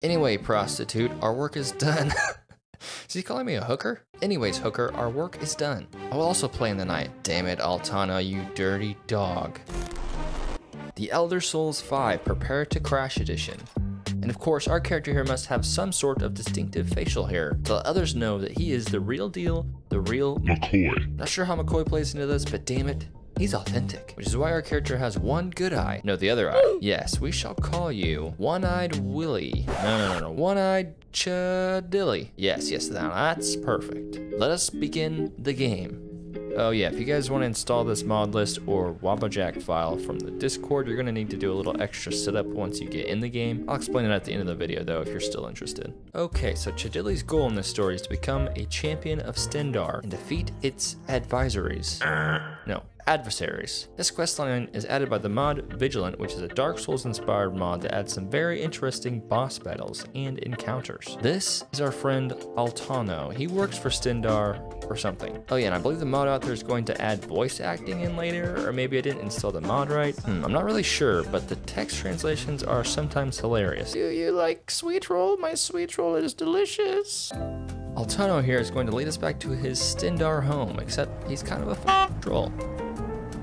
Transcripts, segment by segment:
Anyway, prostitute, our work is done. is he calling me a hooker? Anyways, hooker, our work is done. I will also play in the night. Damn it, Altana, you dirty dog. The Elder Souls 5 Prepare to Crash Edition. And of course, our character here must have some sort of distinctive facial hair to let others know that he is the real deal, the real McCoy. Not sure how McCoy plays into this, but damn it, he's authentic. Which is why our character has one good eye. No, the other eye. Yes, we shall call you One-Eyed Willy. No, no, no, no. One-Eyed Chadilly. Yes, yes, that's perfect. Let us begin the game. Oh yeah, if you guys want to install this mod list or Wabbajack file from the Discord, you're going to need to do a little extra setup once you get in the game. I'll explain it at the end of the video though if you're still interested. Okay, so Chadilly's goal in this story is to become a champion of Stendarr and defeat its advisories. Uh. No, adversaries. This questline is added by the mod Vigilant, which is a Dark Souls inspired mod that adds some very interesting boss battles and encounters. This is our friend Altano. He works for Stendarr or something. Oh yeah, and I believe the mod author is going to add voice acting in later, or maybe I didn't install the mod right. Hmm, I'm not really sure, but the text translations are sometimes hilarious. Do you like sweet roll? My sweet roll is delicious. Altano here is going to lead us back to his Stendarr home, except he's kind of a f troll.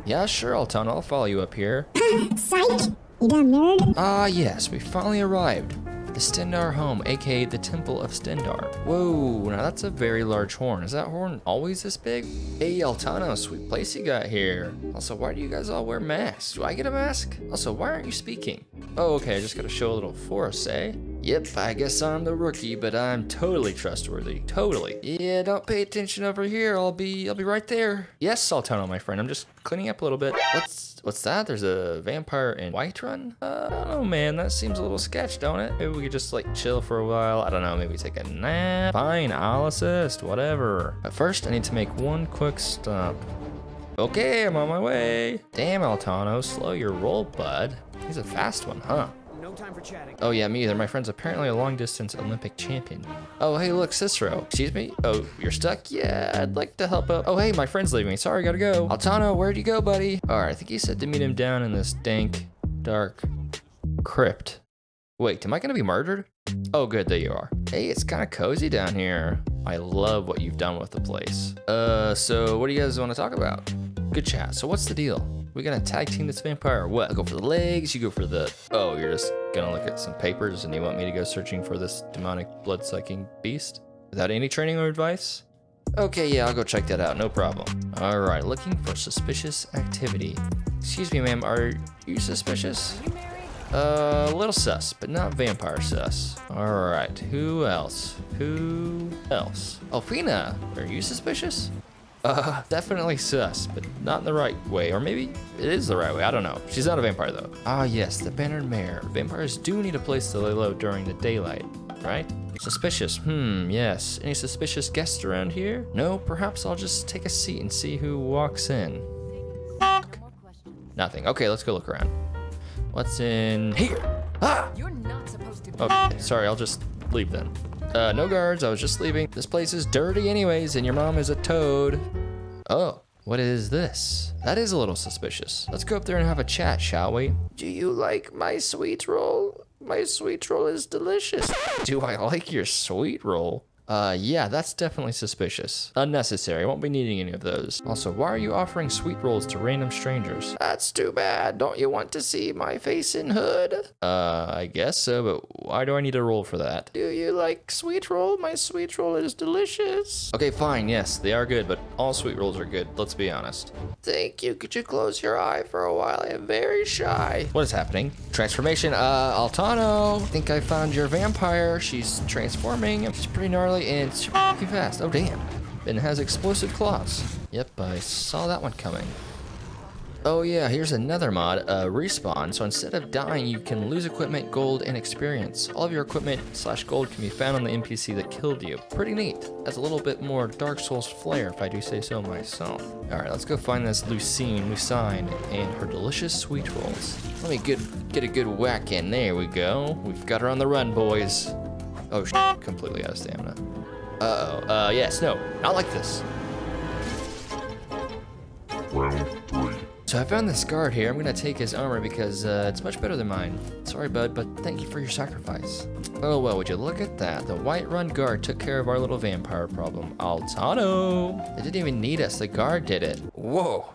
Yeah, sure, Altano, I'll follow you up here. Psych! You dumb nerd. Ah, yes, we finally arrived. The Stendarr home, aka the Temple of Stendarr. Whoa, now that's a very large horn. Is that horn always this big? Hey, Altano, sweet place you got here. Also, why do you guys all wear masks? Do I get a mask? Also, why aren't you speaking? Oh, okay, I just gotta show a little force, eh? Yep, I guess I'm the rookie, but I'm totally trustworthy. Totally. Yeah, don't pay attention over here. I'll be I'll be right there. Yes, Altano, my friend. I'm just cleaning up a little bit. What's what's that? There's a vampire in Whiterun? Uh, know, man. That seems a little sketch, don't it? Maybe we could just like chill for a while. I don't know. Maybe take a nap. Fine, I'll assist. Whatever. But first, I need to make one quick stop. Okay, I'm on my way. Damn, Altano, slow your roll, bud. He's a fast one, huh? No time for chatting. Oh yeah, me either. My friend's apparently a long distance Olympic champion. Oh hey, look, Cicero. Excuse me? Oh, you're stuck? Yeah, I'd like to help out. Oh hey, my friend's leaving me. Sorry, gotta go. Altano, where'd you go, buddy? Alright, I think he said to meet him down in this dank, dark crypt. Wait, am I gonna be murdered? Oh good, there you are. Hey, it's kinda cozy down here. I love what you've done with the place. Uh, so what do you guys want to talk about? Good chat. So what's the deal? We gonna tag team this vampire or what? I go for the legs, you go for the... Oh, you're just gonna look at some papers and you want me to go searching for this demonic blood-sucking beast? Without any training or advice? Okay, yeah, I'll go check that out, no problem. All right, looking for suspicious activity. Excuse me, ma'am, are you suspicious? Uh, a little sus, but not vampire sus. All right, who else? Who else? Olfina, are you suspicious? Uh, definitely sus, but not in the right way. Or maybe it is the right way. I don't know. She's not a vampire, though. Ah, yes, the Bannered Mare. Vampires do need a place to lay low during the daylight, right? Suspicious. Hmm, yes. Any suspicious guests around here? No, perhaps I'll just take a seat and see who walks in. Nothing. Okay, let's go look around. What's in here? Ah! You're not supposed to be Okay, there. sorry, I'll just leave then. Uh, no guards, I was just leaving. This place is dirty anyways, and your mom is a toad. Oh, what is this? That is a little suspicious. Let's go up there and have a chat, shall we? Do you like my sweet roll? My sweet roll is delicious. Do I like your sweet roll? Uh, yeah, that's definitely suspicious. Unnecessary, won't be needing any of those. Also, why are you offering sweet rolls to random strangers? That's too bad. Don't you want to see my face in hood? Uh, I guess so, but why do I need a roll for that? Do you like sweet roll? My sweet roll is delicious. Okay, fine, yes, they are good, but all sweet rolls are good, let's be honest. Thank you. Could you close your eye for a while? I am very shy. What is happening? Transformation. Uh, Altano. I think I found your vampire. She's transforming. She's pretty gnarly and super fast. Oh, damn. And has explosive claws. Yep, I saw that one coming. Oh yeah, here's another mod, uh, Respawn. So instead of dying, you can lose equipment, gold, and experience. All of your equipment slash gold can be found on the NPC that killed you. Pretty neat. That's a little bit more Dark Souls flair, if I do say so myself. Alright, let's go find this Lucine, Lucine, and her delicious sweet rolls. Let me get, get a good whack in. There we go. We've got her on the run, boys. Oh, sh completely out of stamina. Uh-oh. Uh, yes, no, not like this. Round three. So I found this guard here. I'm gonna take his armor because uh, it's much better than mine. Sorry, bud, but thank you for your sacrifice. Oh well, would you look at that? The Whiterun guard took care of our little vampire problem. Altano! They didn't even need us. The guard did it. Whoa.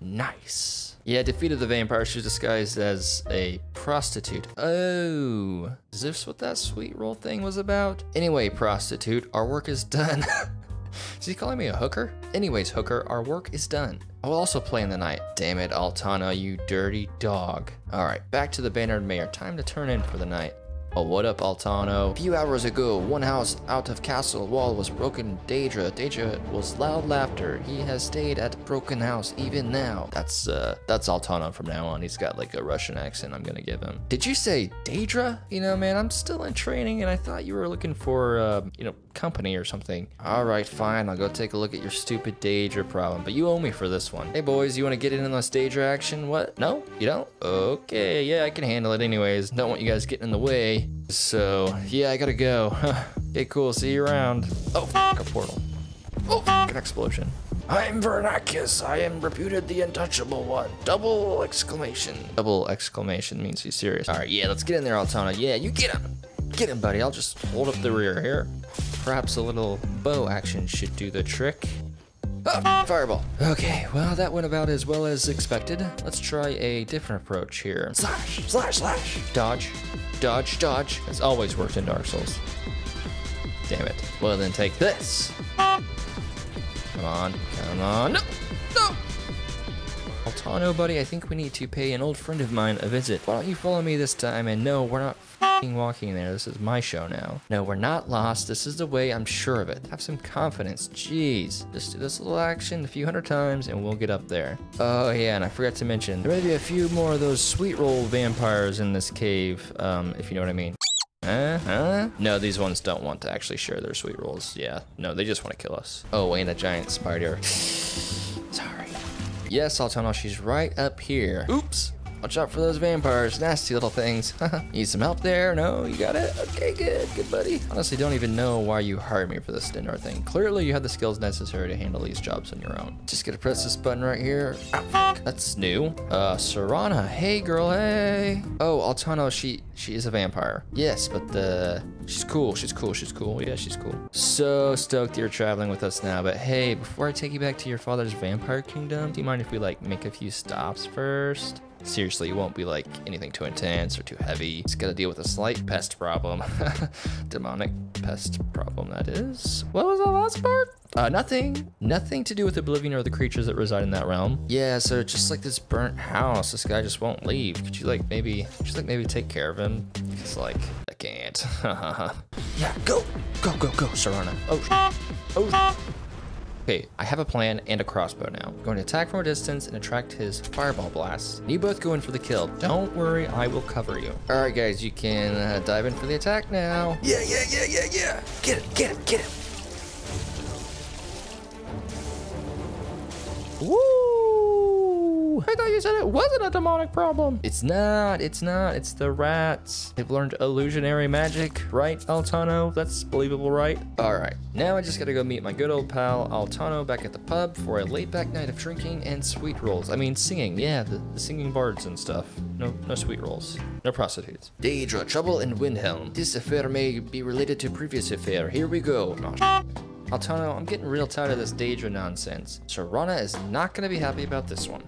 Nice. Yeah, defeated the vampire. She was disguised as a prostitute. Oh, is this what that sweet roll thing was about? Anyway, prostitute, our work is done. is he calling me a hooker? Anyways, hooker, our work is done. I will also play in the night. Damn it, Altana, you dirty dog. All right, back to the Bannered Mare. Time to turn in for the night. Oh, what up, Altano? A few hours ago, one house out of castle wall was broken. Daedra, Daedra was loud laughter. He has stayed at broken house even now. That's, uh, that's Altano from now on. He's got like a Russian accent I'm gonna give him. Did you say Daedra? You know, man, I'm still in training and I thought you were looking for, uh, you know, company or something. All right, fine. I'll go take a look at your stupid Daedra problem, but you owe me for this one. Hey, boys, you want to get in on this Daedra action? What? No? You don't? Okay, yeah, I can handle it anyways. Don't want you guys getting in the way. So, yeah, I gotta go. okay, cool. See you around. Oh, a portal. Oh, an explosion. I'm Vernaccus. I am reputed the untouchable one. Double exclamation. Double exclamation means he's serious. All right, yeah, let's get in there, Altana. Yeah, you get him. Get him, buddy. I'll just hold up the rear here. Perhaps a little bow action should do the trick. Oh, fireball. Okay, well, that went about as well as expected. Let's try a different approach here. Slash, slash, slash. Dodge, dodge, dodge. It's always worked in Dark Souls. Damn it. Well, then take this. Come on, come on. No, no. Altano, buddy, I think we need to pay an old friend of mine a visit. Why don't you follow me this time? And no, we're not walking there. This is my show now. No, we're not lost. This is the way. I'm sure of it. Have some confidence. Jeez. Just do this little action a few hundred times and we'll get up there. Oh, yeah, and I forgot to mention, there may be a few more of those sweet roll vampires in this cave, um, if you know what I mean. Uh, huh? No, these ones don't want to actually share their sweet rolls. Yeah, no, they just want to kill us. Oh, and a giant spider. Yes, Altano, she's right up here. Oops. Watch out for those vampires, nasty little things. Need some help there? No, you got it? Okay, good, good buddy. Honestly, don't even know why you hired me for this dinner thing. Clearly, you have the skills necessary to handle these jobs on your own. Just gonna press this button right here. That's new. Uh, Serana, hey girl, hey. Oh, Altano, she she is a vampire. Yes, but the she's cool, she's cool, she's cool. Yeah, she's cool. So stoked you're traveling with us now. But hey, before I take you back to your father's vampire kingdom, do you mind if we like make a few stops first? Seriously, it won't be like anything too intense or too heavy. It's gotta deal with a slight pest problem. Demonic pest problem, that is. What was the last part? Uh, nothing. Nothing to do with Oblivion or the creatures that reside in that realm. Yeah, so just like this burnt house, this guy just won't leave. Could you like maybe, just like maybe take care of him? It's like, I can't. yeah, go, go, go, go, Serana. Oh, oh. Okay, I have a plan and a crossbow now. I'm going to attack from a distance and attract his fireball blasts. You both go in for the kill. Don't worry, I will cover you. All right, guys, you can uh, dive in for the attack now. Yeah, yeah, yeah, yeah, yeah. Get it, get it, get it. Woo! I thought you said it wasn't a demonic problem. It's not, it's not, it's the rats. They've learned illusionary magic, right, Altano? That's believable, right? All right, now I just gotta go meet my good old pal Altano back at the pub for a late back night of drinking and sweet rolls. I mean, singing, yeah, the, the singing bards and stuff. No, no sweet rolls, no prostitutes. Daedra, trouble in Windhelm. This affair may be related to previous affair. Here we go. Oh, Altano, I'm getting real tired of this Daedra nonsense. Serana is not going to be happy about this one.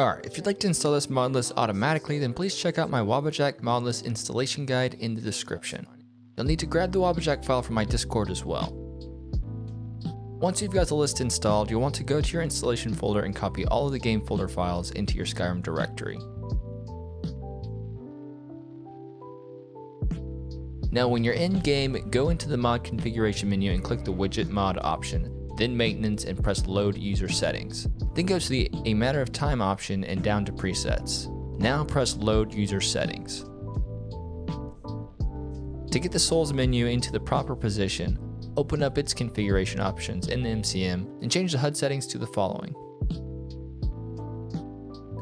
Alright, if you'd like to install this mod list automatically, then please check out my Wabbajack mod list installation guide in the description. You'll need to grab the Wabbajack file from my Discord as well. Once you've got the list installed, you'll want to go to your installation folder and copy all of the game folder files into your Skyrim directory. Now when you're in game, go into the mod configuration menu and click the widget mod option, then maintenance and press load user settings. Then go to the a matter of time option and down to presets. Now press load user settings. To get the Souls menu into the proper position, open up its configuration options in the MCM and change the HUD settings to the following.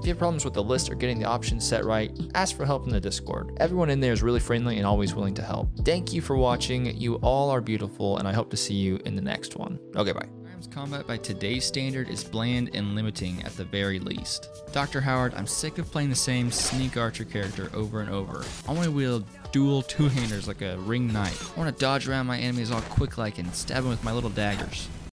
If you have problems with the list or getting the options set right, ask for help in the Discord. Everyone in there is really friendly and always willing to help. Thank you for watching. You all are beautiful, and I hope to see you in the next one. Okay, bye. Combat by today's standard is bland and limiting at the very least. Dr. Howard, I'm sick of playing the same sneak archer character over and over. I want to wield dual two-handers like a ring knight. I want to dodge around my enemies all quick like and stab them with my little daggers.